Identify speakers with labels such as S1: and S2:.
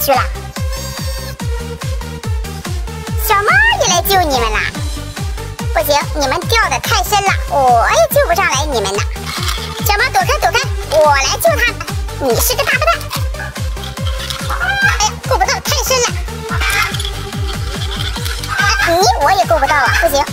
S1: 去了。小猫也来救你们了，不行，你们掉的太深了，我也救不上来你们呢。小猫躲开躲开，我来救它。你是个大笨蛋，哎呀，够不到，太深了。你我也够不到啊，不行。